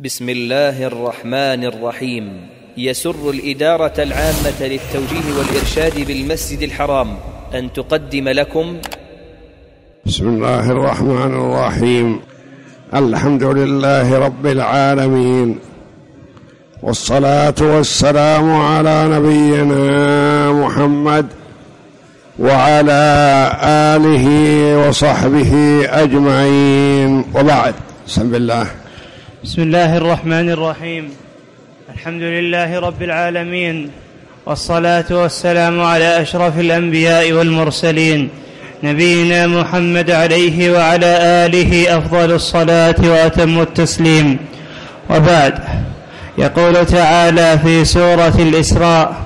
بسم الله الرحمن الرحيم. يسر الإدارة العامة للتوجيه والإرشاد بالمسجد الحرام أن تقدم لكم. بسم الله الرحمن الرحيم. الحمد لله رب العالمين. والصلاة والسلام على نبينا محمد وعلى آله وصحبه أجمعين. وبعد بسم الله. بسم الله الرحمن الرحيم. الحمد لله رب العالمين والصلاة والسلام على أشرف الأنبياء والمرسلين نبينا محمد عليه وعلى آله أفضل الصلاة وأتم التسليم. وبعد يقول تعالى في سورة الإسراء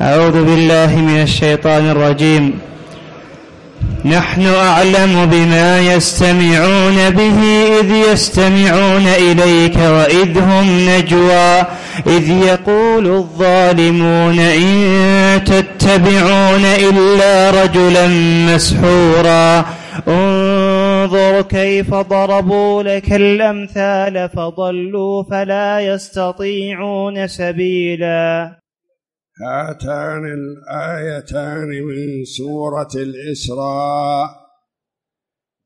أعوذ بالله من الشيطان الرجيم. نحن أعلم بما يستمعون به إذ يستمعون إليك وإذ هم نجوى إذ يقول الظالمون إن تتبعون إلا رجلا مسحورا. انظر كيف ضربوا لك الأمثال فضلوا فلا يستطيعون سبيلا. هاتان الآيتان من سورة الإسراء.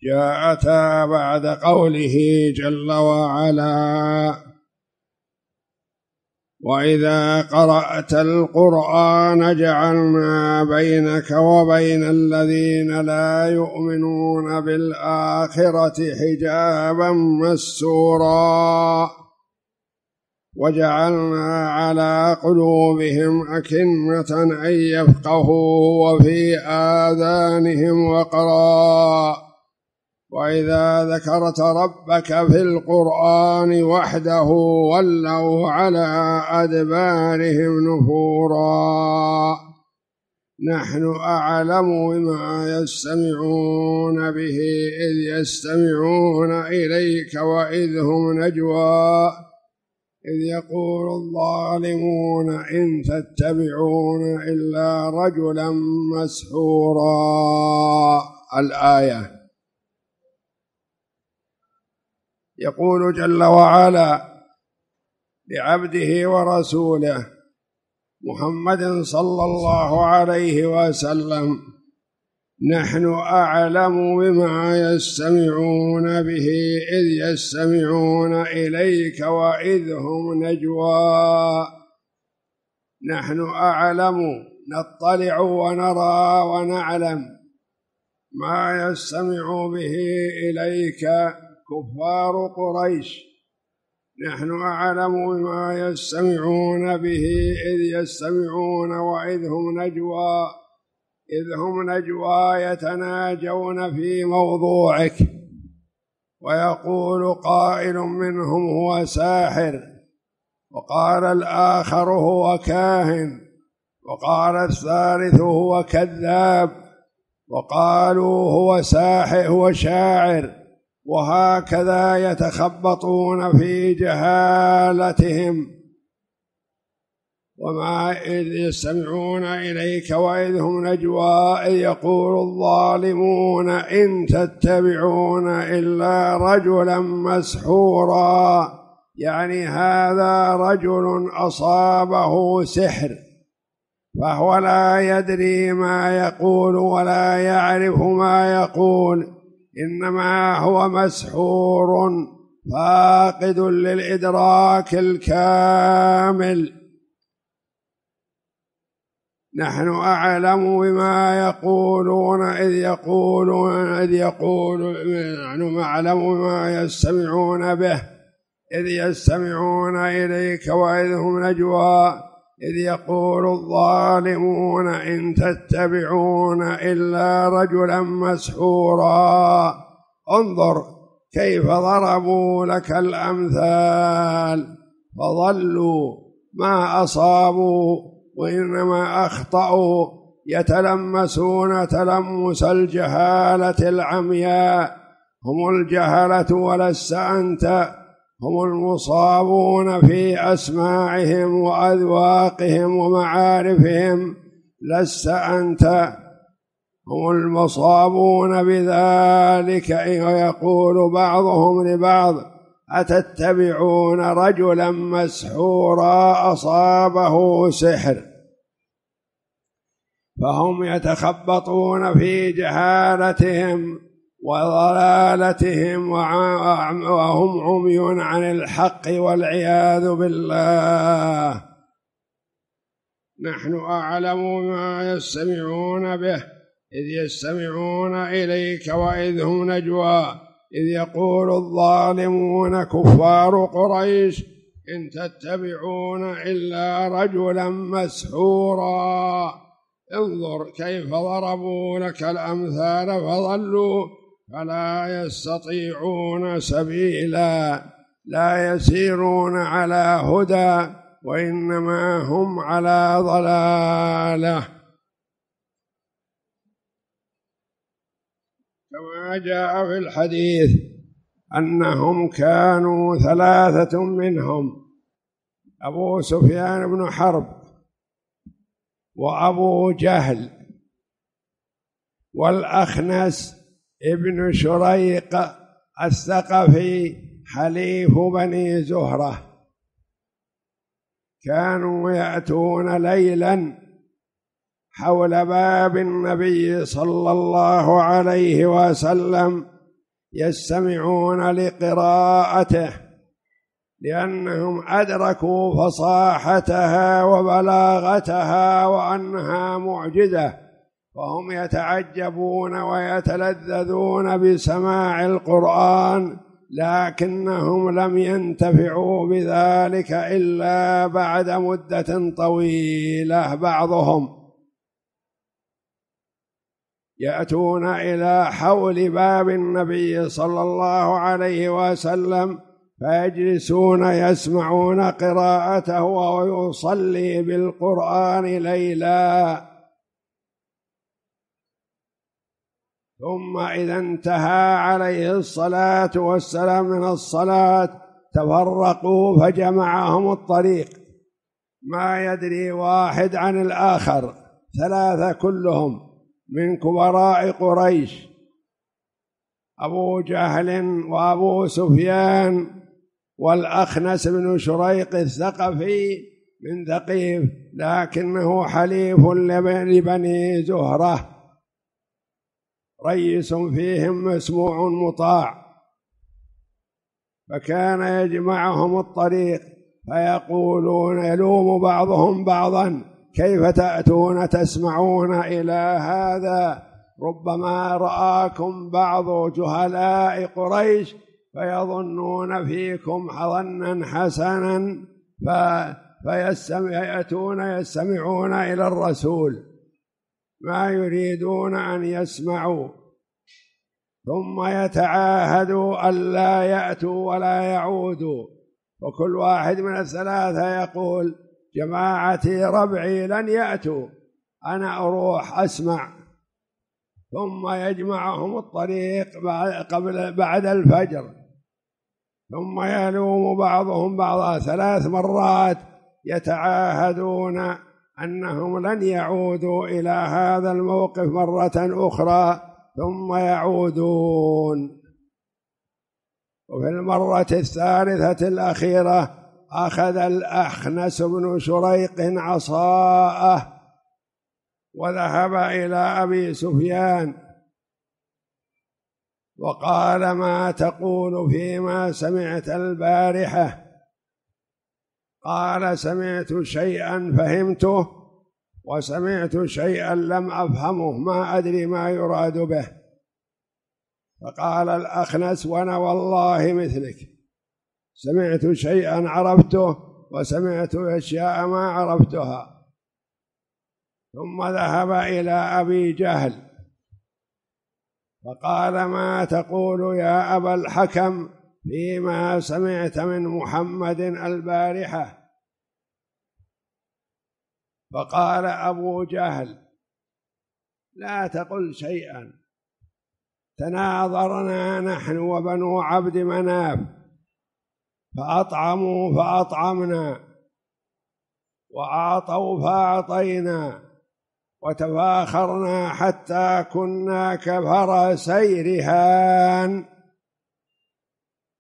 جاءتا بعد قوله جل وعلا وإذا قرأت القرآن جعلنا بينك وبين الذين لا يؤمنون بالآخرة حجابا مستورا. وجعلنا على قلوبهم أكنة أن يفقهوا وفي آذانهم وقرا. وإذا ذكرت ربك في القرآن وحده ولوا على أدبارهم نفورا. نحن أعلم بما يستمعون به إذ يستمعون إليك وإذ هم نجوى. إذ يقول الظالمون إن تتبعون إلا رجلا مسحورا. الآية. يقول جل وعلا لعبده ورسوله محمد صلى الله عليه وسلم نحن أعلم بما يستمعون به إذ يستمعون إليك وإذ هم نجوى. نحن أعلم نطلع ونرى ونعلم ما يستمع به إليك كفار قريش. نحن أعلم بما يستمعون به إذ يستمعون وإذ هم نجوى. إذ هم نجوى يتناجون في موضوعك. ويقول قائل منهم هو ساحر. وقال الآخر هو كاهن. وقال الثالث هو كذاب. وقالوا هو ساحر هو شاعر. وهكذا يتخبطون في جهالتهم. وما إذ يستمعون إليك وإذ هم نجوى إذ يقول الظالمون إن تتبعون إلا رجلا مسحورا. يعني هذا رجل أصابه سحر فهو لا يدري ما يقول ولا يعرف ما يقول إنما هو مسحور فاقد للإدراك الكامل. نحن أعلم بما يقولون إذ يقولون إذ يقول نحن أعلم بما يستمعون به إذ يستمعون إليك وإذ هم نجوى إذ يقول الظالمون إن تتبعون إلا رجلا مسحورا. انظر كيف ضربوا لك الأمثال فضلوا ما أصابوا وإنما أخطأوا يتلمسون تلمس الجهالة العمياء. هم الجهلة ولست أنت. هم المصابون في أسماعهم وأذواقهم ومعارفهم. لست أنت. هم المصابون بذلك ويقول بعضهم لبعض أتتبعون رجلا مسحورا أصابه سحر فهم يتخبطون في جهالتهم وضلالتهم وهم عمي عن الحق والعياذ بالله. نحن أعلم ما يستمعون به إذ يستمعون إليك وإذ هم نجوى. إذ يقول الظالمون كفار قريش إن تتبعون إلا رجلا مسحورا. انظر كيف ضربوا لك الأمثال فضلوا فلا يستطيعون سبيلا. لا يسيرون على هدى وإنما هم على ضلالة. كما جاء في الحديث أنهم كانوا ثلاثة منهم أبو سفيان بن حرب وأبو جهل والأخنس ابن شريق الثقفي حليف بني زهرة. كانوا يأتون ليلا حول باب النبي صلى الله عليه وسلم يستمعون لقراءته لأنهم أدركوا فصاحتها وبلاغتها وأنها معجزة وهم يتعجبون ويتلذذون بسماع القرآن لكنهم لم ينتفعوا بذلك إلا بعد مدة طويلة بعضهم. يأتون إلى حول باب النبي صلى الله عليه وسلم فيجلسون يسمعون قراءته ويصلي بالقرآن ليلا. ثم إذا انتهى عليه الصلاة والسلام من الصلاة تفرقوا فجمعهم الطريق. ما يدري واحد عن الآخر ثلاثة كلهم. من كبراء قريش أبو جهل وأبو سفيان والأخنس بن شريق الثقفي من ثقيف لكنه حليف لبني زهرة. ريس فيهم مسموع مطاع. فكان يجمعهم الطريق فيقولون يلوم بعضهم بعضا. كيف تأتون تسمعون إلى هذا؟ ربما رآكم بعض جهلاء قريش فيظنون فيكم ظنا حسنا فيأتون يستمعون إلى الرسول. ما يريدون أن يسمعوا. ثم يتعاهدوا ألا يأتوا ولا يعودوا. وكل واحد من الثلاثة يقول جماعتي ربعي لن يأتوا. أنا أروح أسمع. ثم يجمعهم الطريق قبل بعد الفجر. ثم يلوم بعضهم بعضا ثلاث مرات يتعاهدون أنهم لن يعودوا إلى هذا الموقف مرة أخرى. ثم يعودون. وفي المرة الثالثة الأخيرة أخذ الأخنس بن شريق عصاءه وذهب إلى أبي سفيان. وقال ما تقول فيما سمعت البارحة؟ قال سمعت شيئا فهمته وسمعت شيئا لم أفهمه ما أدري ما يراد به. فقال الأخنس وأنا والله مثلك. سمعت شيئا عرفته وسمعت أشياء ما عرفتها. ثم ذهب إلى أبي جهل فقال ما تقول يا أبا الحكم فيما سمعت من محمد البارحة؟ فقال أبو جهل لا تقل شيئا تناظرنا نحن وبنو عبد مناف فأطعموا فأطعمنا وأعطوا فأعطينا وتفاخرنا حتى كنا كفرسي رهان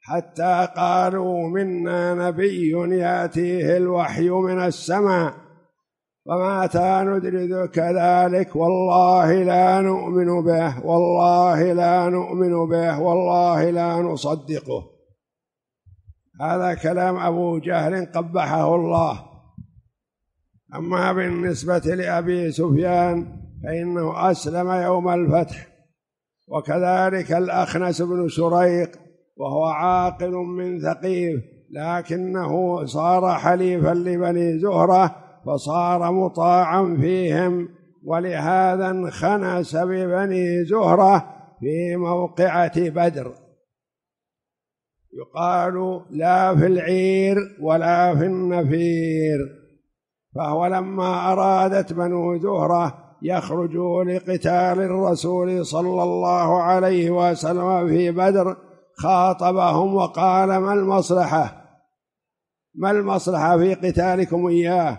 حتى قالوا منا نبي يأتيه الوحي من السماء ومتى ندرك كذلك والله لا نؤمن به والله لا نؤمن به والله لا نصدقه هذا كلام أبو جهل قبحه الله. أما بالنسبة لأبي سفيان فإنه أسلم يوم الفتح وكذلك الأخنس بن شريق وهو عاقل من ثقيف لكنه صار حليفا لبني زهرة فصار مطاعا فيهم ولهذا انخنس ببني زهرة في موقعة بدر. يقال لا في العير ولا في النفير فهو لما أرادت بنو زهرة يخرجوا لقتال الرسول صلى الله عليه وسلم في بدر خاطبهم وقال ما المصلحة؟ ما المصلحة في قتالكم إياه؟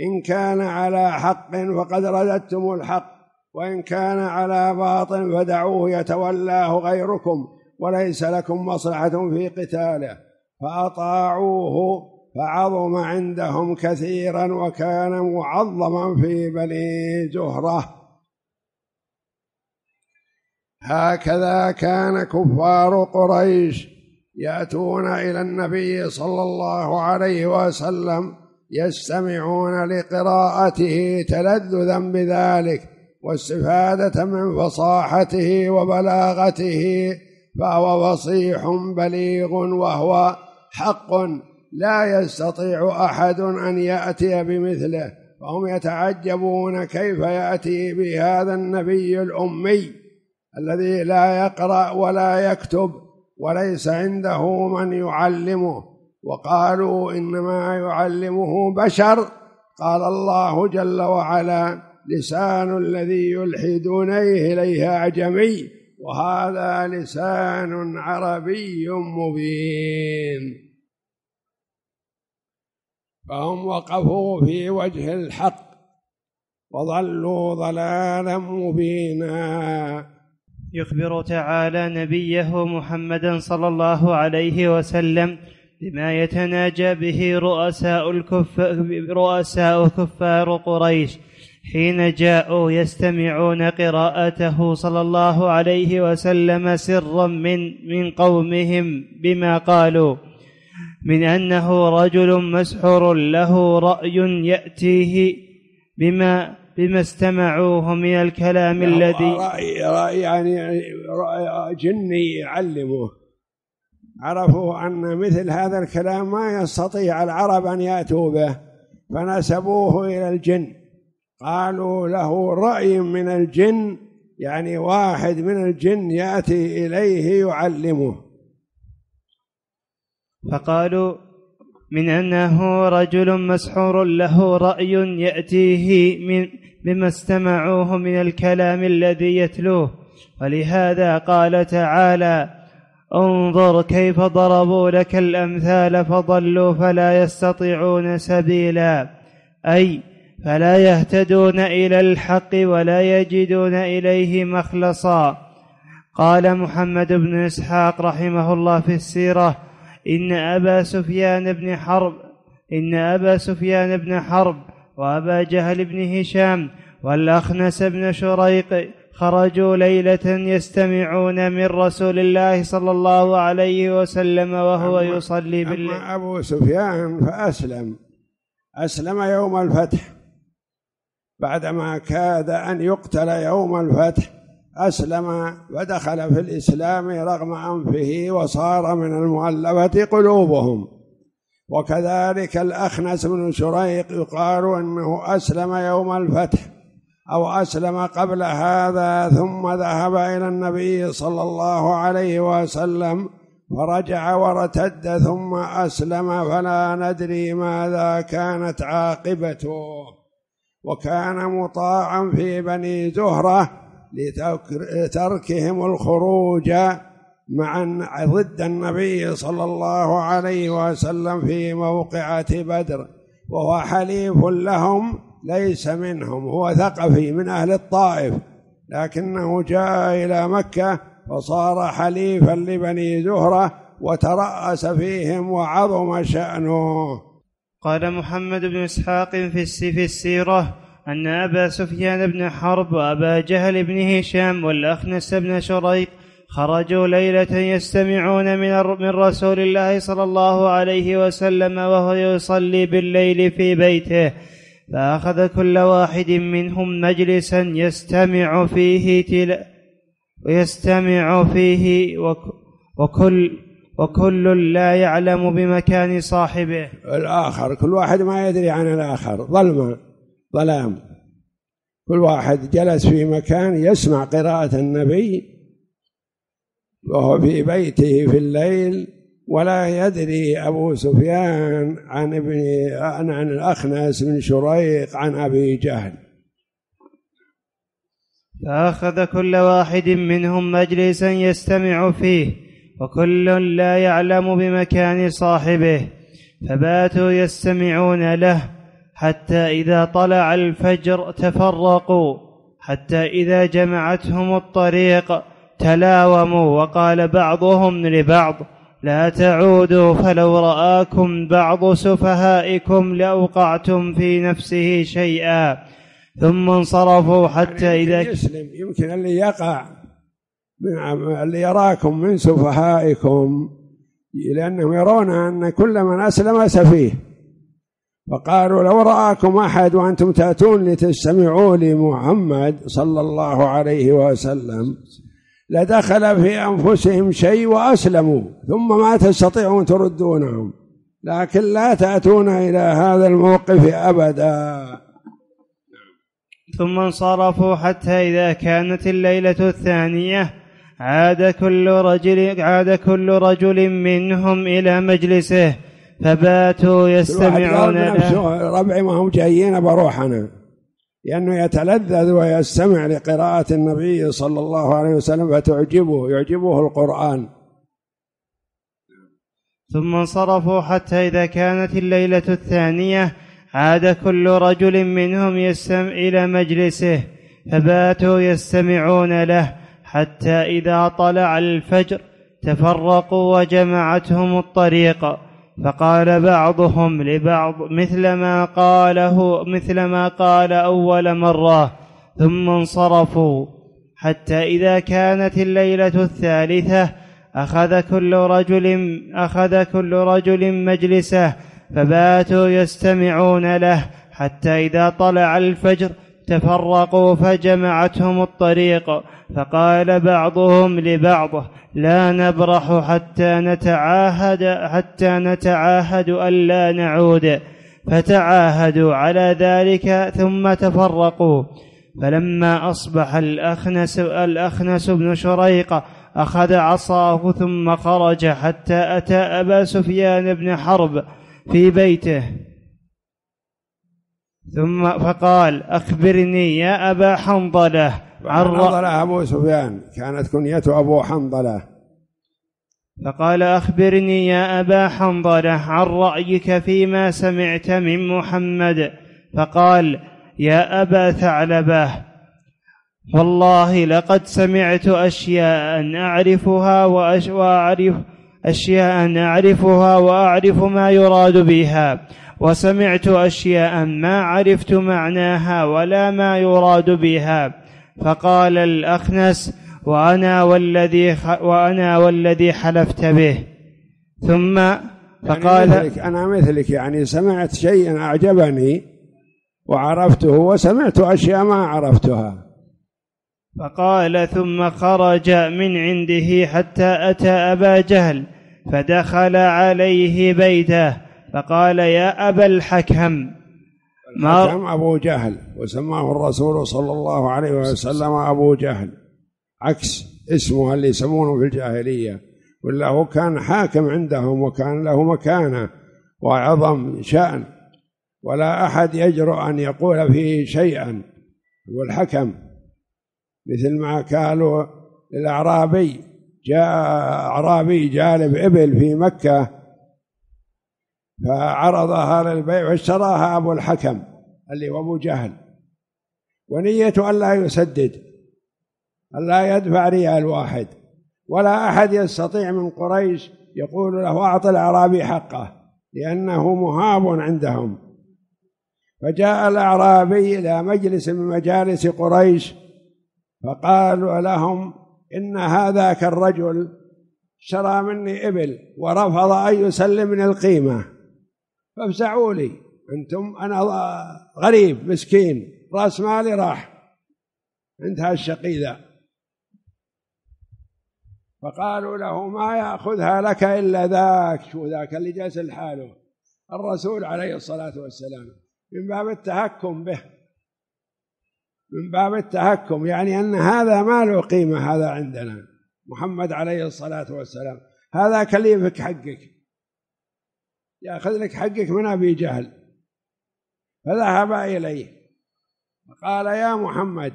إن كان على حق فقد رددتم الحق وإن كان على باطل فدعوه يتولاه غيركم. وليس لكم مصلحة في قتاله فأطاعوه فعظم عندهم كثيرا وكان معظما في بني زهرة. هكذا كان كفار قريش يأتون إلى النبي صلى الله عليه وسلم يستمعون لقراءته تلذذا بذلك واستفادة من فصاحته وبلاغته فهو فصيح بليغ وهو حق لا يستطيع أحد أن يأتي بمثله فهم يتعجبون كيف يأتي بهذا النبي الأمي الذي لا يقرأ ولا يكتب وليس عنده من يعلمه. وقالوا إنما يعلمه بشر قال الله جل وعلا لسان الذي يلحدون إليه اعجمي وهذا لسان عربي مبين. فهم وقفوا في وجه الحق وضلوا ضلالا مبينا. يخبر تعالى نبيه محمدا صلى الله عليه وسلم بما يتناجى به رؤساء الكفار رؤساء كفار قريش حين جاءوا يستمعون قراءته صلى الله عليه وسلم سرا من من قومهم بما قالوا من أنه رجل مسحور له رأي يأتيه بما بما استمعوه من الكلام الذي رأي, رأي يعني رأي جني يعلمه عرفوا أن مثل هذا الكلام ما يستطيع العرب أن يأتوا به فنسبوه إلى الجن. قالوا له رأي من الجن يعني واحد من الجن يأتي إليه يعلمه. فقالوا من أنه رجل مسحور له رأي يأتيه من بما استمعوه من الكلام الذي يتلوه. ولهذا قال تعالى انظر كيف ضربوا لك الأمثال فضلوا فلا يستطيعون سبيلا. أي فلا يهتدون إلى الحق ولا يجدون إليه مخلصا. قال محمد بن إسحاق رحمه الله في السيرة إن أبا سفيان بن حرب إن أبا سفيان بن حرب وأبا جهل بن هشام والأخنس بن شريق خرجوا ليلة يستمعون من رسول الله صلى الله عليه وسلم وهو أما يصلي بالليل. أما أبو سفيان فأسلم. أسلم يوم الفتح. بعدما كاد أن يقتل يوم الفتح أسلم ودخل في الإسلام رغم أنفه وصار من المؤلفة قلوبهم. وكذلك الأخنس بن شريق يقال أنه أسلم يوم الفتح أو أسلم قبل هذا ثم ذهب إلى النبي صلى الله عليه وسلم فرجع وارتد ثم أسلم فلا ندري ماذا كانت عاقبته. وكان مطاعا في بني زهرة لتركهم الخروج مع ضد النبي صلى الله عليه وسلم في موقعة بدر وهو حليف لهم ليس منهم هو ثقفي من أهل الطائف لكنه جاء إلى مكة فصار حليفا لبني زهرة وترأس فيهم وعظم شأنه. قال محمد بن إسحاق في السيرة أن أبا سفيان بن حرب وأبا جهل بن هشام والأخنس بن شريق خرجوا ليلة يستمعون من من رسول الله صلى الله عليه وسلم وهو يصلي بالليل في بيته فأخذ كل واحد منهم مجلسا يستمع فيه تل ويستمع فيه وكل وكل لا يعلم بمكان صاحبه. الآخر كل واحد ما يدري عن الآخر. ظلمة ظلام. كل واحد جلس في مكان يسمع قراءة النبي وهو في بيته في الليل ولا يدري أبو سفيان عن ابن عن, عن الأخنس بن شريق عن أبي جهل. فأخذ كل واحد منهم مجلسا يستمع فيه. وكل لا يعلم بمكان صاحبه فباتوا يستمعون له حتى إذا طلع الفجر تفرقوا حتى إذا جمعتهم الطريق تلاوموا وقال بعضهم لبعض لا تعودوا فلو رآكم بعض سفهائكم لأوقعتم في نفسه شيئا. ثم انصرفوا حتى يعني إذا يسلم يمكن اللي يقع من اللي يراكم من سفهائكم لأنهم يرون أن كل من أسلم سفيه. فقالوا لو رآكم أحد وأنتم تأتون لتستمعوا لمحمد صلى الله عليه وسلم لدخل في أنفسهم شيء وأسلموا ثم ما تستطيعون تردونهم. لكن لا تأتون إلى هذا الموقف أبدا. ثم انصرفوا حتى إذا كانت الليلة الثانية عاد كل رجل عاد كل رجل منهم إلى مجلسه فباتوا يستمعون له. ربعي ما هم جايين بروح أنا. لأنه يتلذذ ويستمع لقراءة النبي صلى الله عليه وسلم فتعجبه يعجبه القرآن. ثم انصرفوا حتى إذا كانت الليلة الثانية عاد كل رجل منهم يستمع إلى مجلسه فباتوا يستمعون له. حتى إذا طلع الفجر تفرقوا وجمعتهم الطريق. فقال بعضهم لبعض مثل ما قاله مثل ما قال أول مرة. ثم انصرفوا. حتى إذا كانت الليلة الثالثة أخذ كل رجل أخذ كل رجل مجلسه فباتوا يستمعون له. حتى إذا طلع الفجر تفرقوا فجمعتهم الطريق فقال بعضهم لبعض لا نبرح حتى نتعاهد حتى نتعاهد ألا نعود. فتعاهدوا على ذلك ثم تفرقوا. فلما أصبح الأخنس الأخنس بن شريق أخذ عصاه ثم خرج حتى أتى أبا سفيان بن حرب في بيته. ثم فقال أخبرني يا أبا حنظلة حنظلة أبو سفيان. كانت كنيته أبو حنظلة. فقال أخبرني يا أبا حنظلة عن رأيك فيما سمعت من محمد. فقال يا أبا ثعلبة والله لقد سمعت أشياء أعرفها وأعرف أشياء أعرفها وأعرف ما يراد بها. وسمعت أشياء ما عرفت معناها ولا ما يراد بها. فقال الأخنس وأنا والذي وأنا والذي حلفت به. ثم فقال يعني مثلك أنا مثلك يعني سمعت شيئا أعجبني وعرفته وسمعت أشياء ما عرفتها. فقال ثم خرج من عنده حتى أتى أبا جهل فدخل عليه بيته. فقال يا أبا الحكم ما الحكم أبو جهل وسماه الرسول صلى الله عليه وسلم أبو جهل. عكس اسمه اللي يسمونه في الجاهلية ولا هو كان حاكم عندهم وكان له مكانة وعظم شأن ولا أحد يجرؤ أن يقول فيه شيئا. هو الحكم مثل ما قالوا للأعرابي جاء أعرابي جالب إبل في مكة فعرضها للبيع واشتراها أبو الحكم اللي هو أبو جهل. ونيته ألا يسدد ألا يدفع ريال واحد ولا أحد يستطيع من قريش يقول له أعط الأعرابي حقه لأنه مهاب عندهم. فجاء الأعرابي إلى مجلس من مجالس قريش فقالوا لهم إن هذاك الرجل شرى مني إبل ورفض أن يسلمني القيمة. فافزعوا لي. أنتم أنا غريب مسكين رأس مالي راح. انتهى الشقي ذا فقالوا له ما يأخذها لك إلا ذاك. شو ذاك اللي جالس لحاله؟ الرسول عليه الصلاة والسلام. من باب التهكم به. من باب التهكم يعني أن هذا ما له قيمة هذا عندنا. محمد عليه الصلاة والسلام. هذا كليفك حقك. يأخذ لك حقك من أبي جهل. فذهب إليه. فقال يا محمد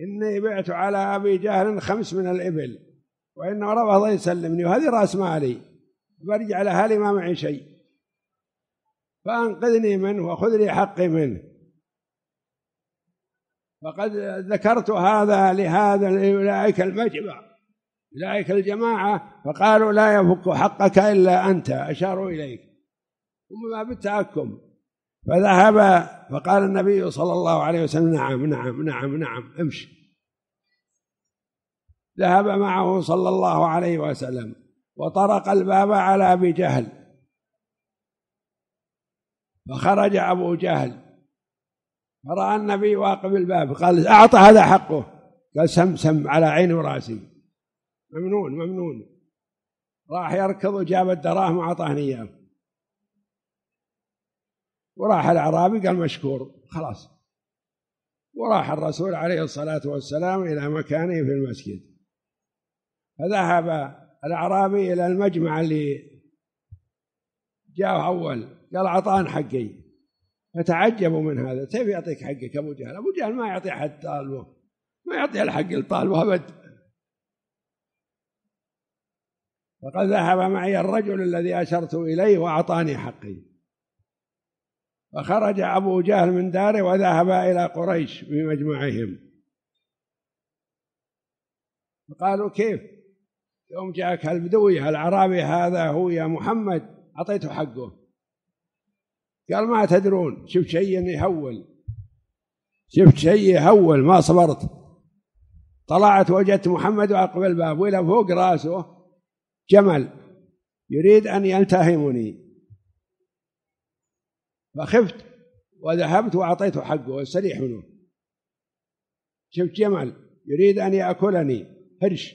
إني بعت على أبي جهل خمس من الإبل وإنه رفض يسلمني وهذه رأس مالي. برجع لأهلي ما معي شيء. فأنقذني منه وخذ لي حقي منه. فقد ذكرت هذا لهذا لأولئك المجمع أولئك الجماعة فقالوا لا يفك حقك إلا أنت أشاروا إليك. وما بالتهكم فذهب فقال النبي صلى الله عليه وسلم نعم نعم نعم نعم امشي. ذهب معه صلى الله عليه وسلم وطرق الباب على أبي جهل. فخرج أبو جهل. فرأى النبي واقف الباب قال أعطى هذا حقه. قال سم سم على عيني وراسي ممنون ممنون. راح يركض وجاب الدراهم وأعطاني إياه. وراح الأعرابي قال مشكور خلاص. وراح الرسول عليه الصلاة والسلام إلى مكانه في المسجد. فذهب الأعرابي إلى المجمع اللي جاء أول قال أعطان حقي. فتعجبوا من هذا. كيف يعطيك حقك أبو جهل؟ أبو جهل ما يعطي أحد طالبه. ما يعطي الحق لطالبه أبد. فقد ذهب معي الرجل الذي أشرت إليه وأعطاني حقي. فخرج أبو جهل من داره وذهب إلى قريش في مجمعهم فقالوا كيف؟ يوم جاءك البدوي العربي هذا هو يا محمد؟ أعطيته حقه. قال ما تدرون شفت شيء يهول. شفت شيء يهول ما صبرت. طلعت وجدت محمد وأقبل الباب وإلى فوق رأسه جمل يريد أن يلتهمني. فخفت وذهبت وأعطيته حقه واستريح منه. شفت جمل يريد أن يأكلني. هرش.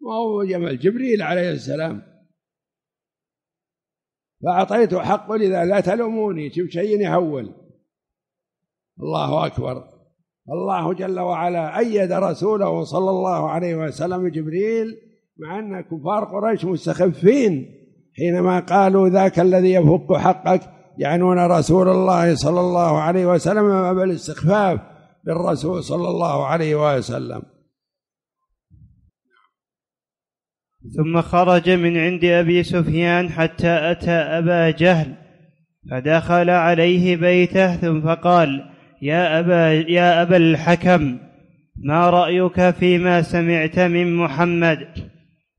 ما هو جمل جبريل عليه السلام. فأعطيته حقه لذا لا تلوموني. شوف شيء يهول. الله أكبر. الله جل وعلا أيد رسوله صلى الله عليه وسلم جبريل مع أن كفار قريش مستخفين حينما قالوا ذاك الذي يفك حقك يعنون رسول الله صلى الله عليه وسلم بالاستخفاف بالرسول صلى الله عليه وسلم. ثم خرج من عند أبي سفيان حتى أتى أبا جهل فدخل عليه بيته ثم فقال يا أبا يا أبا الحكم ما رأيك فيما سمعت من محمد؟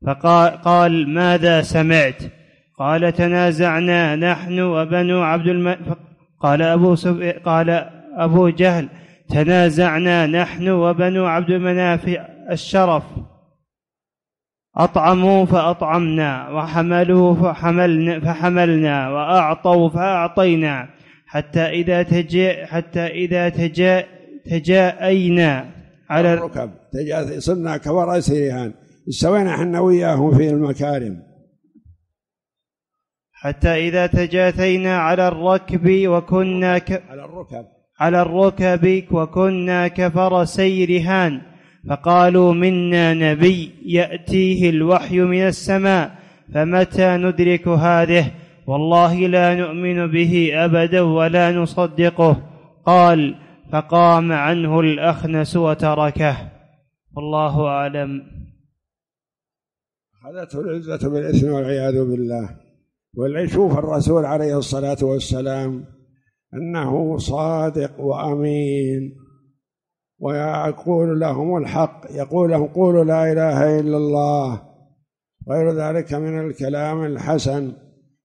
فقال قال ماذا سمعت؟ قال تنازعنا نحن وبنو عبد الم... قال أبو سب... قال أبو جهل تنازعنا نحن وبنو عبد المناف الشرف. أطعموا فأطعمنا وحملوا فحملنا, فحملنا وأعطوا فأعطينا حتى إذا تجاء حتى إذا تجاء تجاءينا على الركب صرنا كورأس رهان استوينا إحنا وياهم في المكارم. حتى إذا تجاثينا على الركب وكنا ك... على الركب. على الركب وكنا كفرسي رهان فقالوا منا نبي يأتيه الوحي من السماء فمتى ندرك هذه؟ والله لا نؤمن به أبدا ولا نصدقه. قال فقام عنه الأخنس وتركه. والله أعلم. أخذته العزة بالإثم والعياذ بالله. وليشوف الرسول عليه الصلاة والسلام أنه صادق وأمين. ويقول لهم الحق يقول لهم قولوا لا إله إلا الله غير ذلك من الكلام الحسن.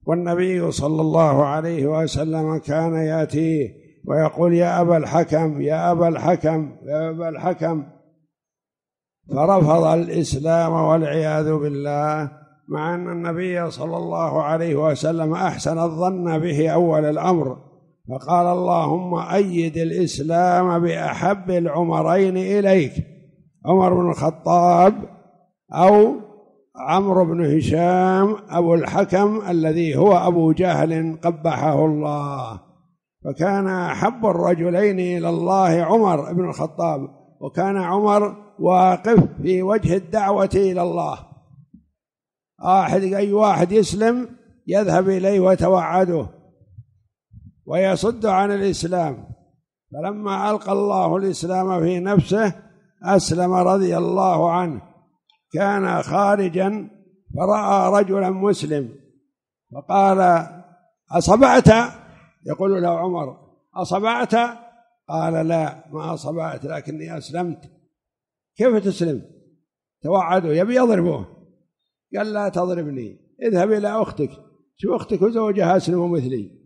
والنبي صلى الله عليه وسلم كان ياتيه ويقول يا أبا الحكم يا أبا الحكم يا أبا الحكم. فرفض الإسلام والعياذ بالله. مع أن النبي صلى الله عليه وسلم أحسن الظن به أول الأمر فقال اللهم أيد الإسلام بأحب العمرين إليك عمر بن الخطاب أو عمرو بن هشام أبو الحكم الذي هو أبو جهل قبحه الله. فكان أحب الرجلين إلى الله عمر بن الخطاب وكان عمر واقف في وجه الدعوة إلى الله. واحد أي واحد يسلم يذهب إليه ويتوعده ويصد عن الإسلام. فلما ألقى الله الإسلام في نفسه أسلم رضي الله عنه. كان خارجا فرأى رجلا مسلم فقال أصبعت؟ يقول له عمر. أصبعت؟ قال لا ما أصبعت لكني أسلمت. كيف تسلم؟ توعده يبي يضربه قال لا تضربني. اذهب إلى أختك. شوف أختك وزوجها أسلموا مثلي.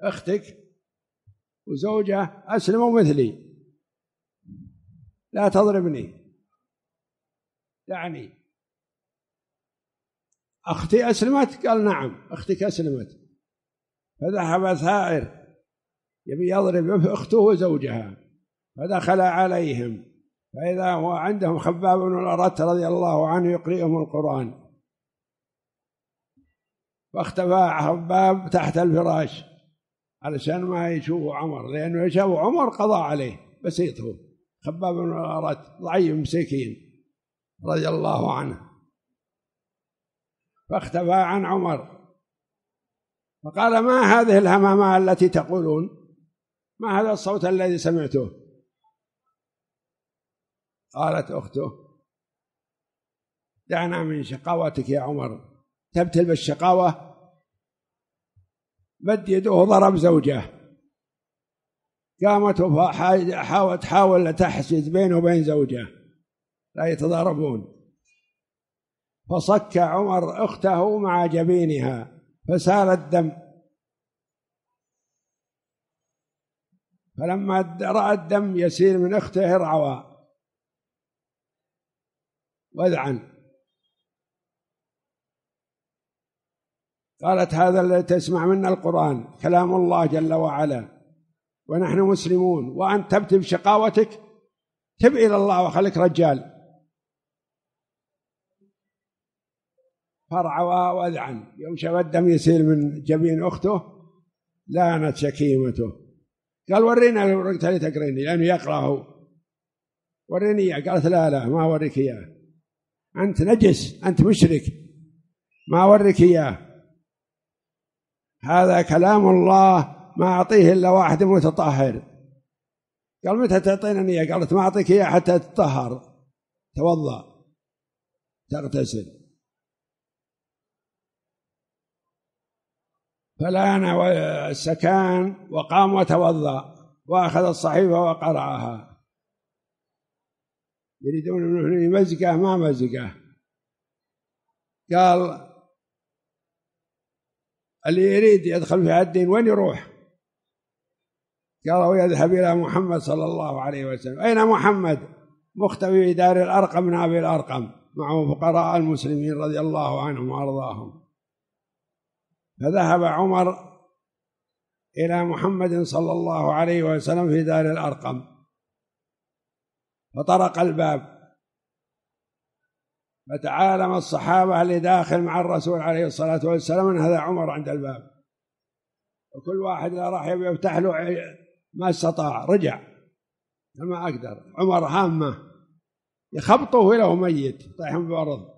أختك وزوجها أسلموا مثلي. لا تضربني. يعني أختي أسلمت؟ قال نعم أختك أسلمت. فذهب ثائر يبي يضرب أخته وزوجها. فدخل عليهم. فإذا هو عندهم خباب بن الأرت رضي الله عنه يقرئهم القرآن. فاختفى خباب تحت الفراش علشان ما يشوفوا عمر لأنه يشوفوا عمر قضى عليه بسيط هو خباب بن الأرت ضعيف مسكين رضي الله عنه. فاختفى عن عمر. فقال ما هذه الهمامة التي تقولون؟ ما هذا الصوت الذي سمعته؟ قالت أخته دعنا من شقاوتك يا عمر. تبتل بالشقاوة؟ مد يده ضرب زوجه. قامت وحاولت تحاول تحجز بينه وبين زوجه لا يتضاربون. فصك عمر أخته مع جبينها فسال الدم فلما راى الدم يسير من أخته ارعوى واذعن قالت هذا الذي تسمع منا القرآن كلام الله جل وعلا. ونحن مسلمون. وأنت تبتي بشقاوتك تب إلى الله وخليك رجال. فرعوى وأذعن. يوم شاف الدم يسيل من جبين أخته لانت شكيمته. قال ورينا الورقة اللي تقريني لأنه يقرأه. وريني إياه. قالت لا لا ما أوريك إياه. أنت نجس أنت مشرك. ما أوريك إياه. هذا كلام الله ما أعطيه إلا واحد متطهر. قال متى تعطيني اياه قالت ما أعطيك إياه حتى تطهر توضأ. تغتسل. فلان السكان وقام وتوضأ وأخذ الصحيفة وقرأها. يريدون انه يمزقه ما مزقة قال اللي يريد يدخل في الدين وين يروح؟ قالوا يذهب إلى محمد صلى الله عليه وسلم أين محمد؟ مختفي في دار الأرقم من ابي الأرقم معه فقراء المسلمين رضي الله عنهم وأرضاهم فذهب عمر إلى محمد صلى الله عليه وسلم في دار الأرقم فطرق الباب. فتعالم الصحابة اللي داخل مع الرسول عليه الصلاة والسلام أن هذا عمر عند الباب. وكل واحد لا راح يفتح له ما استطاع رجع. ما أقدر. عمر هامة. يخبطه له ميت طيح في الأرض.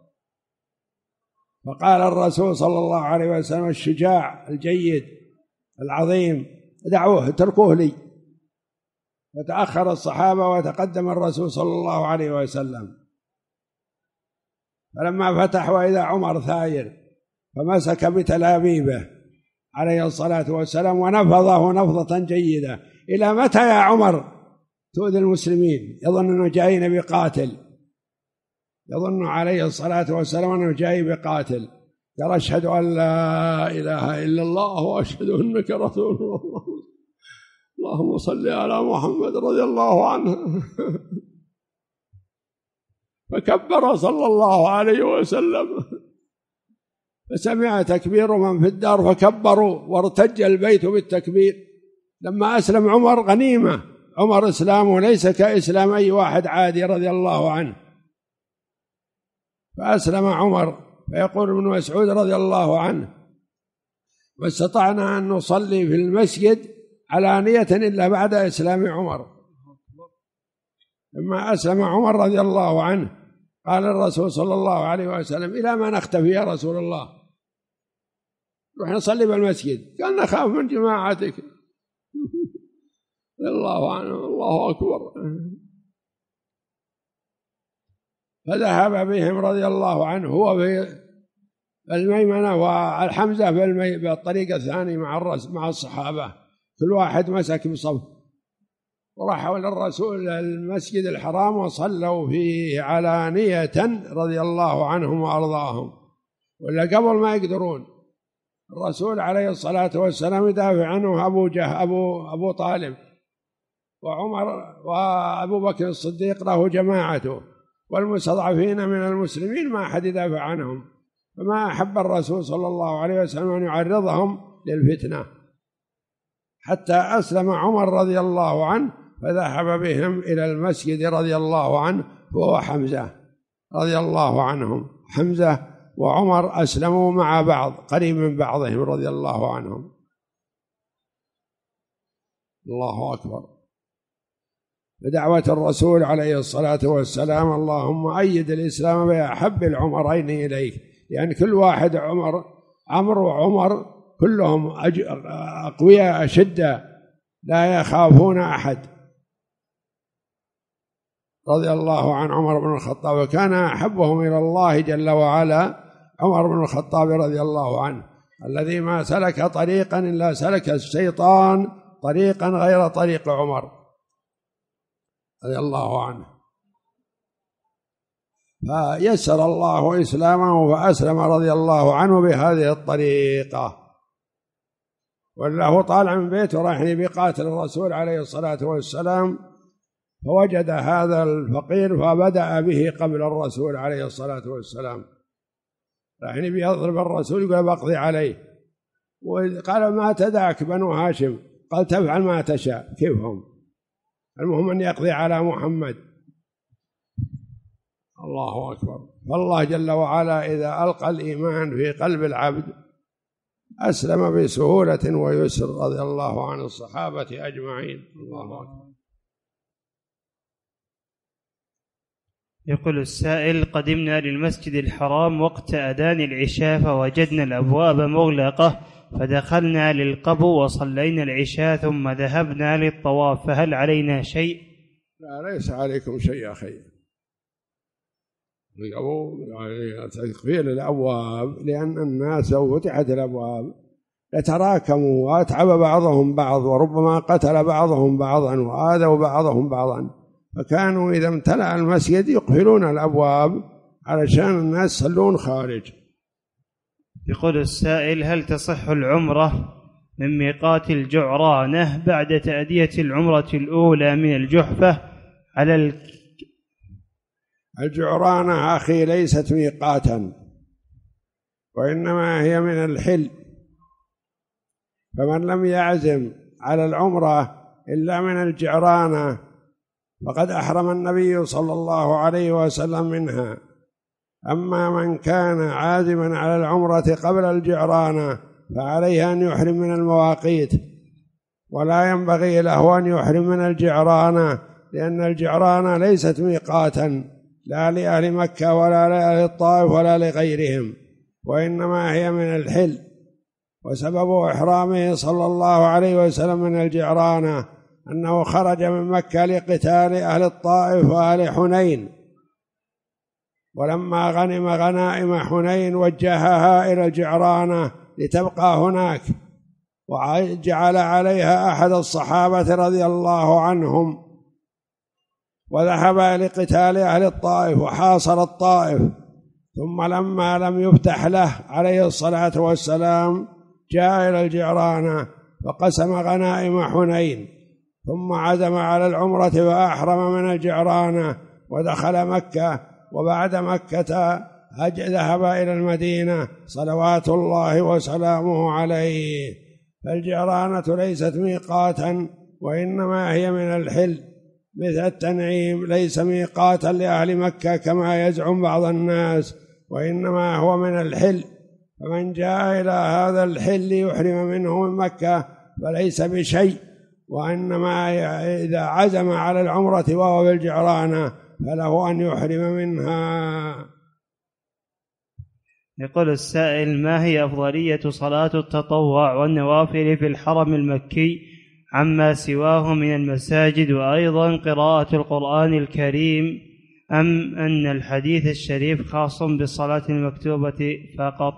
فقال الرسول صلى الله عليه وسلم الشجاع الجيد العظيم دعوه اتركوه لي. فتأخر الصحابة وتقدم الرسول صلى الله عليه وسلم. فلما فتح وإذا عمر ثاير فمسك بتلابيبه عليه الصلاة والسلام ونفضه نفضة جيدة. إلى متى يا عمر؟ تؤذي المسلمين. يظن أنه جايين بقاتل. يظن عليه الصلاة والسلام أنه جاي بقاتل. قال أشهد أن لا إله إلا الله وأشهد أنك رسول الله. اللهم صل على محمد رضي الله عنه. فكبر صلى الله عليه وسلم. فسمع تكبير من في الدار فكبروا وارتج البيت بالتكبير. لما أسلم عمر غنيمة. عمر إسلامه ليس كإسلام أي واحد عادي رضي الله عنه. فأسلم عمر فيقول ابن مسعود رضي الله عنه ما استطعنا أن نصلي في المسجد علانية إلا بعد إسلام عمر. لما أسلم عمر رضي الله عنه قال الرسول صلى الله عليه وسلم إلى ما نختفي يا رسول الله؟ نروح نصلي بالمسجد. قال نخاف من جماعتك. الله عنه الله أكبر. فذهب بهم رضي الله عنه هو في الميمنة والحمزة في المي... بالطريق الثاني مع الرس مع الصحابة. كل واحد مسك بصف وراحوا للرسول المسجد الحرام وصلوا فيه علانية رضي الله عنهم وأرضاهم. ولا قبل ما يقدرون. الرسول عليه الصلاة والسلام يدافع عنه أبو جه أبو أبو طالب. وعمر وأبو بكر الصديق له جماعته. والمستضعفين من المسلمين ما أحد يدافع عنهم. فما أحب الرسول صلى الله عليه وسلم أن يعرضهم للفتنة. حتى أسلم عمر رضي الله عنه فذهب بهم إلى المسجد رضي الله عنه هو حمزة رضي الله عنهم. حمزة وعمر أسلموا مع بعض قريب من بعضهم رضي الله عنهم. الله أكبر. بدعوة الرسول عليه الصلاة والسلام اللهم أيد الإسلام بأحب العمرين إليك يعني كل واحد عمر عمرو وعمر كلهم أقوياء أشدة لا يخافون أحد. رضي الله عن عمر بن الخطاب وكان أحبهم إلى الله جل وعلا. عمر بن الخطاب رضي الله عنه الذي ما سلك طريقا إلا سلك الشيطان طريقا غير طريق عمر رضي الله عنه. فيسر الله إسلامه فأسلم رضي الله عنه بهذه الطريقة. وله طالع من بيته رايح بقاتل الرسول عليه الصلاة والسلام فوجد هذا الفقير فبدأ به قبل الرسول عليه الصلاة والسلام. رايح بيضرب الرسول يقول بقضي عليه. وقال ما تدعك بنو هاشم؟ قال تفعل ما تشاء. كيف هم المهم أن يقضي على محمد. الله أكبر. فالله جل وعلا إذا ألقى الإيمان في قلب العبد أسلم بسهولة ويسر رضي الله عن الصحابة أجمعين. الله أكبر. يقول السائل قدمنا للمسجد الحرام وقت أذان العشاء فوجدنا الأبواب مغلقة فدخلنا للقبو وصلينا العشاء ثم ذهبنا للطواف. فهل علينا شيء؟ لا ليس عليكم شيء يا أخي. يعني تقفيل الأبواب لأن الناس لو فتحت الأبواب يتراكموا وأتعب بعضهم بعض وربما قتل بعضهم بعضا وآذوا بعضهم بعضا فكانوا إذا امتلأ المسجد يقفلون الأبواب علشان الناس يصلون خارج يقول السائل هل تصح العمرة من ميقات الجعرانة بعد تأدية العمرة الأولى من الجحفة على. الجعرانة أخي ليست ميقاتا وإنما هي من الحل. فمن لم يعزم على العمرة إلا من الجعرانة فقد أحرم النبي صلى الله عليه وسلم منها. أما من كان عازما على العمرة قبل الجعرانة فعليه أن يحرم من المواقيت. ولا ينبغي له أن يحرم من الجعرانة لأن الجعرانة ليست ميقاتا. لا لأهل مكة ولا لأهل الطائف ولا لغيرهم وإنما هي من الحل. وسبب إحرامه صلى الله عليه وسلم من الجعرانة أنه خرج من مكة لقتال أهل الطائف وأهل حنين. ولما غنم غنائم حنين وجهها إلى الجعرانة لتبقى هناك وجعل عليها أحد الصحابة رضي الله عنهم. وذهب لقتال أهل الطائف وحاصر الطائف ثم لما لم يفتح له عليه الصلاة والسلام جاء إلى الجعرانة فقسم غنائم حنين ثم عزم على العمرة وأحرم من الجعرانة ودخل مكة وبعد مكة ذهب إلى المدينة صلوات الله وسلامه عليه. فالجعرانة ليست ميقاتا وإنما هي من الحل. مثل التنعيم ليس ميقاتا لأهل مكة كما يزعم بعض الناس وإنما هو من الحل. فمن جاء إلى هذا الحل يحرم منه من مكة فليس بشيء. وإنما إذا عزم على العمرة وهو بالجعرانة فله أن يحرم منها. يقول السائل ما هي أفضلية صلاة التطوع والنوافل في الحرم المكي؟ عما سواه من المساجد وأيضا قراءة القرآن الكريم أم أن الحديث الشريف خاص بالصلاة المكتوبة فقط؟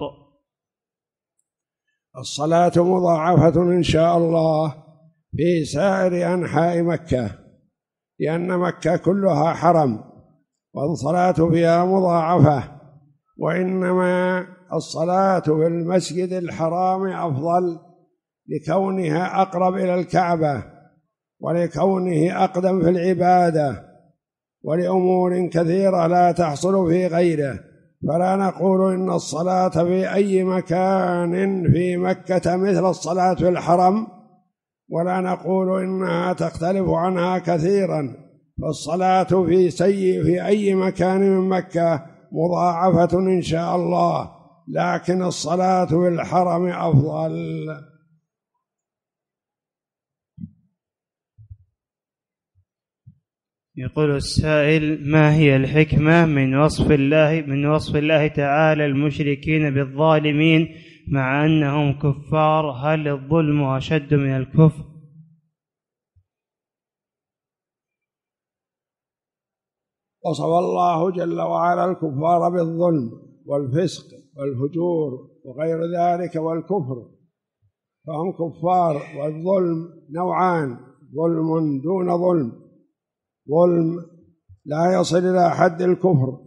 الصلاة مضاعفة إن شاء الله في سائر أنحاء مكة لأن مكة كلها حرم والصلاة فيها مضاعفة وإنما الصلاة في المسجد الحرام أفضل لكونها أقرب إلى الكعبة ولكونه أقدم في العبادة ولأمور كثيرة لا تحصل في غيره. فلا نقول إن الصلاة في أي مكان في مكة مثل الصلاة في الحرم ولا نقول إنها تختلف عنها كثيرا. فالصلاة في سي في أي مكان من مكة مضاعفة إن شاء الله لكن الصلاة في الحرم أفضل. يقول السائل ما هي الحكمة من وصف الله من وصف الله تعالى المشركين بالظالمين مع أنهم كفار؟ هل الظلم أشد من الكفر؟ وصف الله جل وعلا الكفار بالظلم والفسق والفجور وغير ذلك والكفر فهم كفار والظلم نوعان ظلم دون ظلم. ظلم لا يصل إلى حد الكفر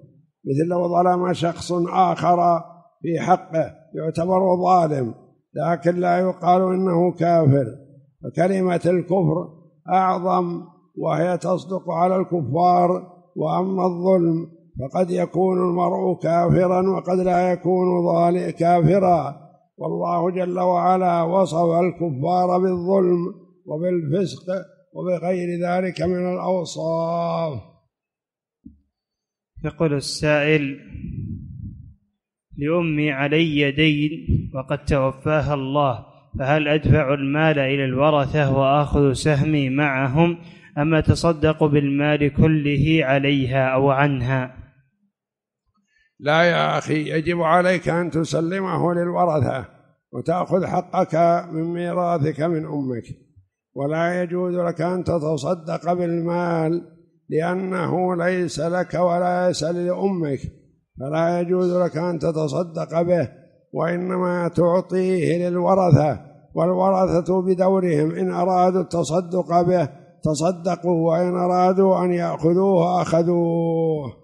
مثل لو ظلم شخص آخر في حقه يعتبر ظالم لكن لا يقال إنه كافر. فكلمة الكفر أعظم وهي تصدق على الكفار وأما الظلم فقد يكون المرء كافرا وقد لا يكون ظالم كافرا. والله جل وعلا وصف الكفار بالظلم وبالفسق وبغير ذلك من الأوصاف. يقول السائل لأمي علي دين وقد توفاها الله فهل أدفع المال إلى الورثة وآخذ سهمي معهم أم أتصدق بالمال كله عليها أو عنها؟ لا يا أخي يجب عليك أن تسلمه للورثة وتأخذ حقك من ميراثك من أمك. ولا يجوز لك أن تتصدق بالمال لأنه ليس لك ولا ليس لأمك. فلا يجوز لك أن تتصدق به وإنما تعطيه للورثة والورثة بدورهم. إن أرادوا التصدق به تصدقوا وإن أرادوا أن يأخذوه أخذوه.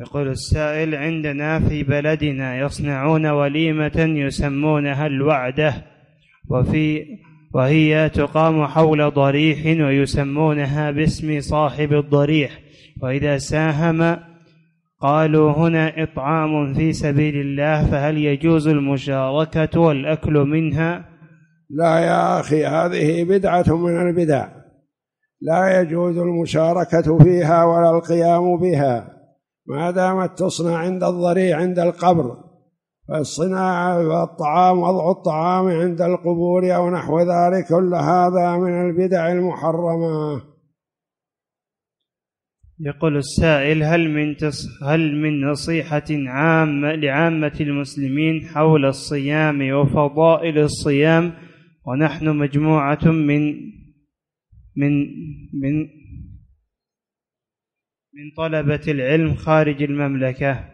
يقول السائل عندنا في بلدنا يصنعون وليمة يسمونها الوعدة وفي وهي تقام حول ضريح ويسمونها باسم صاحب الضريح. وإذا ساهم قالوا هنا إطعام في سبيل الله فهل يجوز المشاركة والأكل منها؟ لا يا أخي هذه بدعة من البدع. لا يجوز المشاركة فيها ولا القيام بها. ما دامت تصنع عند الضريع عند القبر فالصناعة والطعام وضع الطعام عند القبور أو نحو ذلك كل هذا من البدع المحرمة. يقول السائل هل من هل من نصيحة عامة لعامة المسلمين حول الصيام وفضائل الصيام ونحن مجموعة من من من من طلبة العلم خارج المملكة؟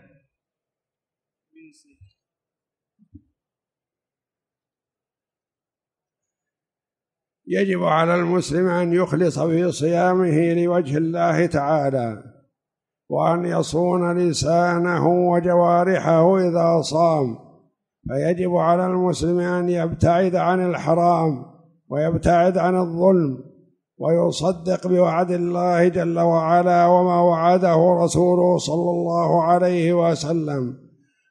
يجب على المسلم أن يخلص في صيامه لوجه الله تعالى وأن يصون لسانه وجوارحه إذا صام. فيجب على المسلم أن يبتعد عن الحرام ويبتعد عن الظلم ويصدق بوعد الله جل وعلا وما وعده رسوله صلى الله عليه وسلم.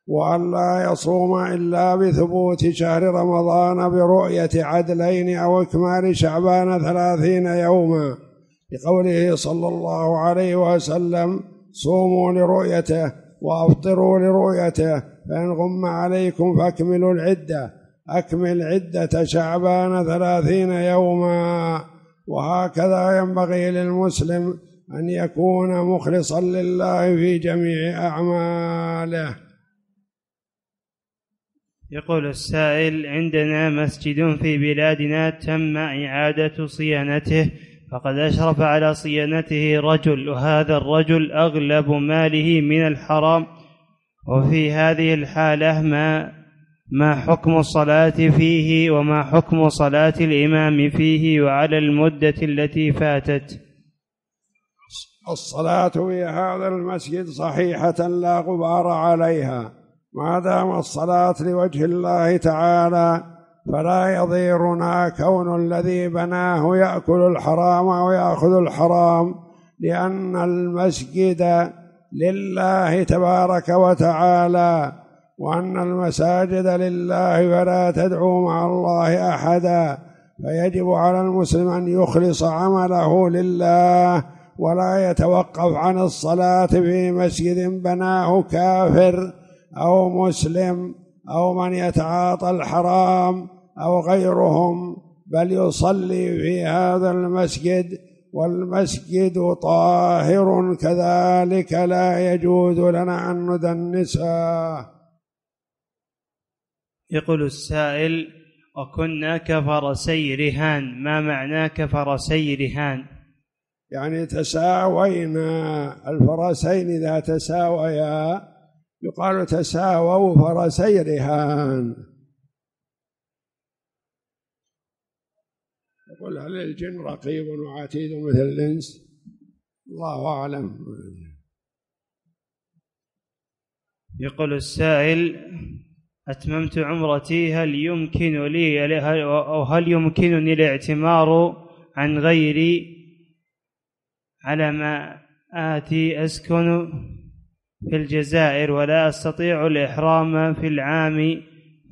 وأن لا يصوم إلا بثبوت شهر رمضان برؤية عدلين أو إكمال شعبان ثلاثين يوما. لقوله صلى الله عليه وسلم صوموا لرؤيته وأفطروا لرؤيته فإن غم عليكم فأكملوا العدة أكمل عدة شعبان ثلاثين يوما. وهكذا ينبغي للمسلم أن يكون مخلصا لله في جميع أعماله. يقول السائل عندنا مسجد في بلادنا تم إعادة صيانته فقد أشرف على صيانته رجل وهذا الرجل أغلب ماله من الحرام. وفي هذه الحالة ما ما حكم الصلاة فيه وما حكم صلاة الإمام فيه وعلى المدة التي فاتت. الصلاة في هذا المسجد صحيحة لا غبار عليها. ما دام الصلاة لوجه الله تعالى فلا يضيرنا كون الذي بناه يأكل الحرام ويأخذ الحرام لأن المسجد لله تبارك وتعالى وأن المساجد لله فلا تدعوا مع الله أحدا فيجب على المسلم أن يخلص عمله لله ولا يتوقف عن الصلاة في مسجد بناه كافر. أو مسلم أو من يتعاطى الحرام أو غيرهم بل يصلي في هذا المسجد والمسجد طاهر كذلك لا يجوز لنا أن ندنسه. يقول السائل وكنا كفرسي رهان ما معنى كفرسي رهان يعني تساوينا الفرسين إذا تساويا يقال تساووا فرسي رهان يقول هل الجن رقيب وعتيد مثل الإنس؟ الله أعلم. يقول السائل أتممت عمرتي هل يمكن لي أو هل يمكنني الاعتمار عن غيري؟ على ما آتي أسكن. في الجزائر ولا أستطيع الإحرام في العام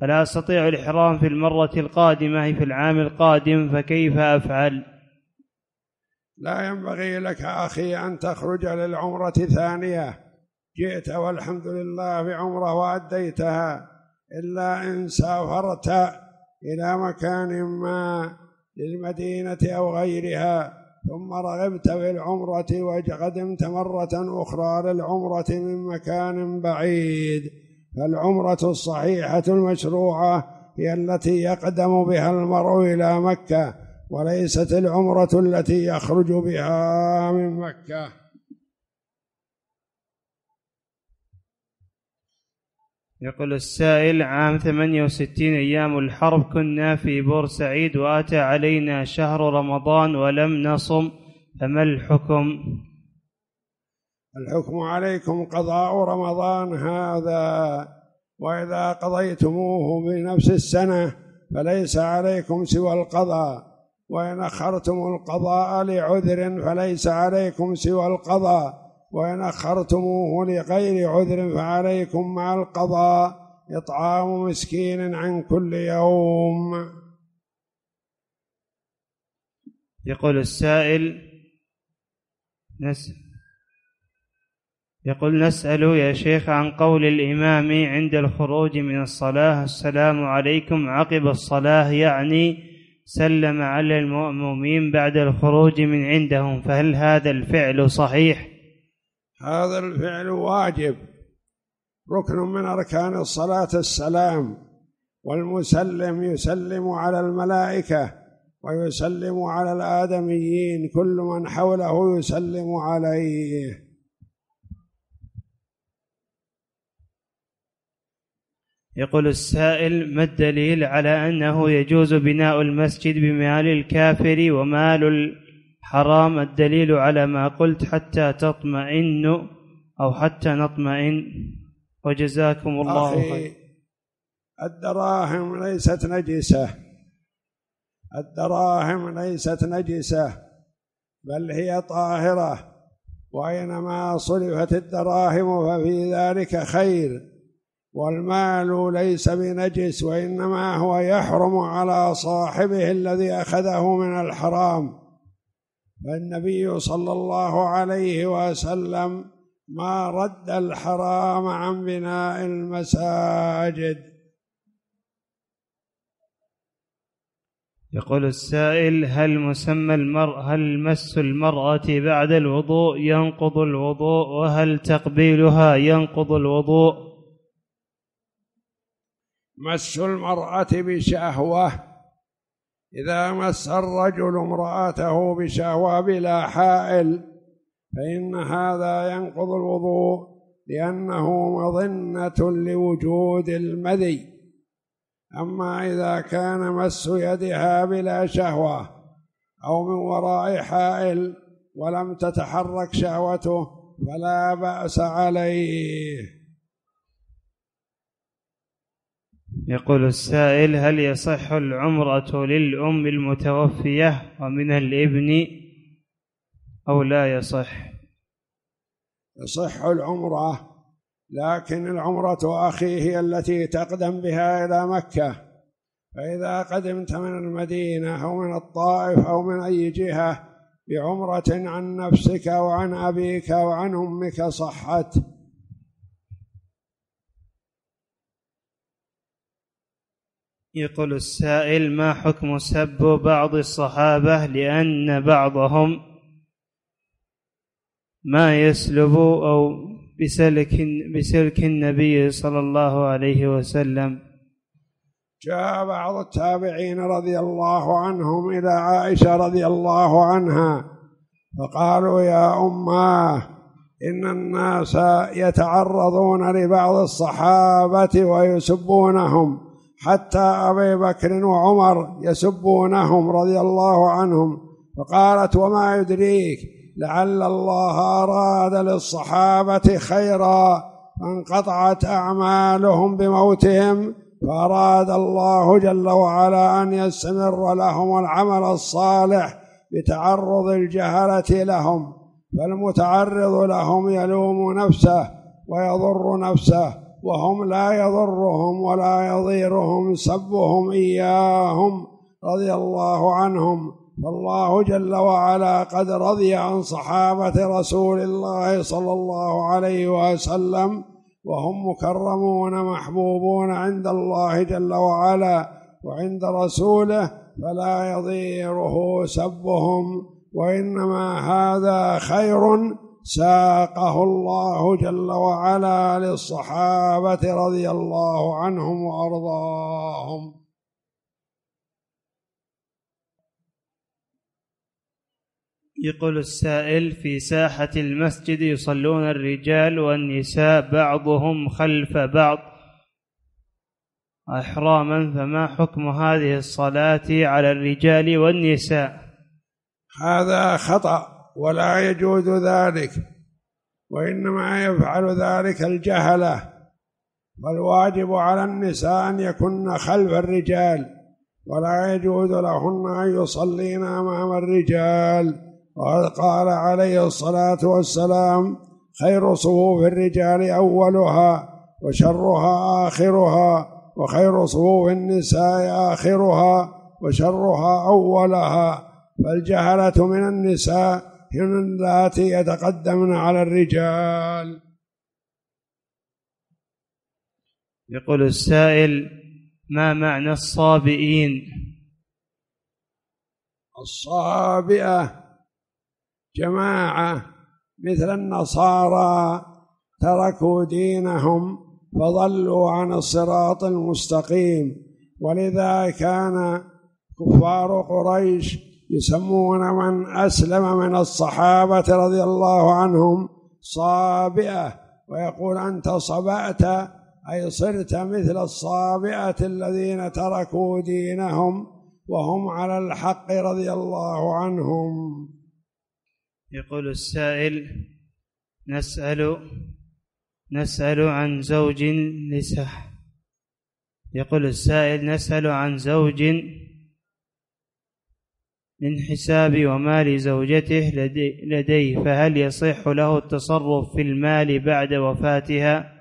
فلا أستطيع الإحرام في المرة القادمة في العام القادم فكيف أفعل؟ لا ينبغي لك أخي أن تخرج للعمرة ثانية. جئت والحمد لله بعمرة وأديتها إلا إن سافرت إلى مكان ما للمدينة أو غيرها. ثم رغبت في العمرة وقدمت مرة أخرى للعمرة من مكان بعيد فالعمرة الصحيحة المشروعة هي التي يقدم بها المرء إلى مكة وليست العمرة التي يخرج بها من مكة. يقول السائل عام 68 أيام الحرب كنا في بورسعيد وأتى علينا شهر رمضان ولم نصم فما الحكم؟ الحكم عليكم قضاء رمضان هذا وإذا قضيتموه بنفس السنة فليس عليكم سوى القضاء وإن أخرتم القضاء لعذر فليس عليكم سوى القضاء. وإن أخرتموه لغير عذر فعليكم مع القضاء إطعام مسكين عن كل يوم يقول السائل نسأل يقول نسأل يا شيخ عن قول الإمام عند الخروج من الصلاة السلام عليكم عقب الصلاة يعني سلم على المؤمنين بعد الخروج من عندهم فهل هذا الفعل صحيح؟ هذا الفعل واجب. ركن من أركان الصلاة السلام. والمسلم يسلم على الملائكة ويسلم على الآدميين. كل من حوله يسلم عليه. يقول السائل ما الدليل على أنه يجوز بناء المسجد بمال الكافر ومال الحرام الدليل على ما قلت حتى تطمئن أو حتى نطمئن. وجزاكم الله خير. الدراهم ليست نجسة. الدراهم ليست نجسة بل هي طاهرة. وأينما صرفت الدراهم ففي ذلك خير. والمال ليس بنجس وإنما هو يحرم على صاحبه الذي أخذه من الحرام. فالنبي صلى الله عليه وسلم ما رد الحرام عن بناء المساجد. يقول السائل هل مسمى المرء هل مس المرأة بعد الوضوء ينقض الوضوء؟ وهل تقبيلها ينقض الوضوء؟ مس المرأة بشهوة إذا مس الرجل امرأته بشهوة بلا حائل فإن هذا ينقض الوضوء لأنه مظنة لوجود المذي. أما إذا كان مس يدها بلا شهوة أو من وراء حائل ولم تتحرك شهوته فلا بأس عليه. يقول السائل هل يصح العمرة للأم المتوفية ومن الابن أو لا يصح؟ يصح العمرة لكن العمرة أخي هي التي تقدم بها إلى مكة. فإذا قدمت من المدينة أو من الطائف أو من أي جهة بعمرة عن نفسك وعن أبيك وعن أمك صحت. يقول السائل ما حكم سب بعض الصحابة لأن بعضهم ما يسلب أو بسلك بسلك النبي صلى الله عليه وسلم؟ جاء بعض التابعين رضي الله عنهم إلى عائشة رضي الله عنها فقالوا يا أماه إن الناس يتعرضون لبعض الصحابة ويسبونهم. حتى أبي بكر وعمر يسبونهم رضي الله عنهم فقالت وما يدريك؟ لعل الله أراد للصحابة خيرا فانقطعت أعمالهم بموتهم فأراد الله جل وعلا أن يستمر لهم العمل الصالح بتعرض الجهلة لهم فالمتعرض لهم يلوم نفسه ويضر نفسه وهم لا يضرهم ولا يضيرهم سبهم إياهم رضي الله عنهم. فالله جل وعلا قد رضي عن صحابة رسول الله صلى الله عليه وسلم وهم مكرمون محبوبون عند الله جل وعلا وعند رسوله فلا يضيره سبهم. وإنما هذا خير ساقه الله جل وعلا للصحابة رضي الله عنهم وأرضاهم. يقول السائل في ساحة المسجد يصلون الرجال والنساء بعضهم خلف بعض. إحراما فما حكم هذه الصلاة على الرجال والنساء؟ هذا خطأ. ولا يجوز ذلك وإنما يفعل ذلك الجهلة والواجب على النساء أن يكن خلف الرجال ولا يجوز لهن أن يصلين أمام الرجال. وقد قال عليه الصلاة والسلام خير صفوف الرجال أولها وشرها آخرها وخير صفوف النساء آخرها وشرها أولها. فالجهلة من النساء هن اللاتي يتقدمن على الرجال. يقول السائل ما معنى الصابئين؟ الصابئة جماعة مثل النصارى تركوا دينهم فضلوا عن الصراط المستقيم. ولذا كان كفار قريش يسمون من أسلم من الصحابة رضي الله عنهم صابئة ويقول أنت صبأت أي صرت مثل الصابئة الذين تركوا دينهم وهم على الحق رضي الله عنهم. يقول السائل نسأل نسأل عن زوج لسح يقول السائل نسأل عن زوج من حساب ومال زوجته لديه فهل يصح له التصرف في المال بعد وفاتها؟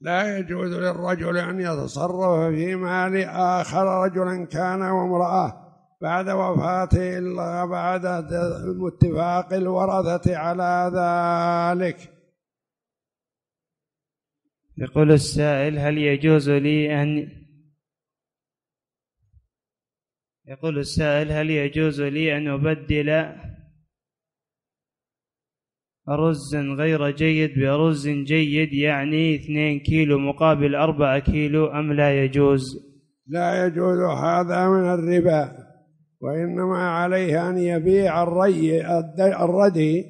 لا يجوز للرجل أن يتصرف في مال آخر رجلا كان وامرأة بعد وفاته إلا بعد اتفاق الورثة على ذلك. يقول السائل هل يجوز لي أن يقول السائل هل يجوز لي أن أبدل رز غير جيد برز جيد يعني اثنين كيلو مقابل أربعة كيلو أم لا يجوز؟ لا يجوز هذا من الربا وإنما عليه أن يبيع الري الردي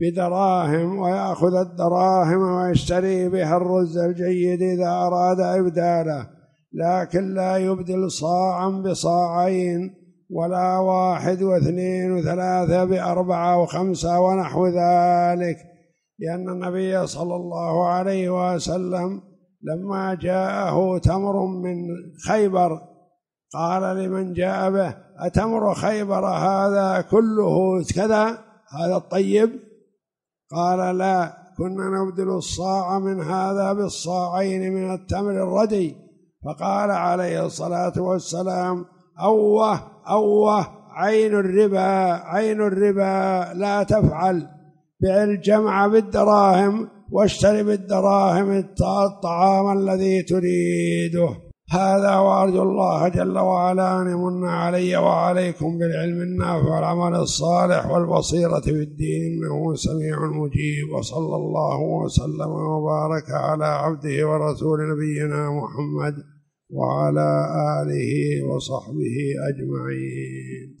بدراهم ويأخذ الدراهم ويشتري بها الرز الجيد إذا أراد إبداله. لكن لا يبدل صاعا بصاعين ولا واحد واثنين وثلاثة بأربعة وخمسة ونحو ذلك لأن النبي صلى الله عليه وسلم لما جاءه تمر من خيبر قال لمن جاء به أتمر خيبر هذا كله كذا هذا الطيب؟ قال لا كنا نبدل الصاع من هذا بالصاعين من التمر الردي. فقال عليه الصلاة والسلام أوه أوه عين الربا عين الربا لا تفعل. بع الجمع بالدراهم واشتري بالدراهم الطعام الذي تريده. هذا وأرجو الله جل وعلا أن يمن علي وعليكم بالعلم النافع والعمل الصالح والبصيرة في الدين إنه سميع مجيب. وصلى الله وسلم وبارك على عبده ورسول نبينا محمد وعلى آله وصحبه أجمعين.